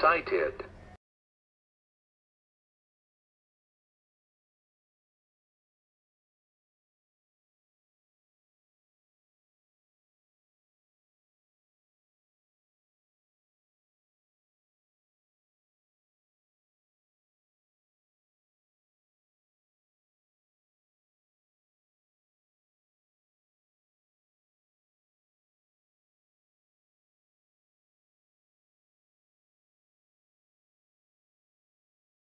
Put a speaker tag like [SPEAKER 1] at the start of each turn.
[SPEAKER 1] sighted.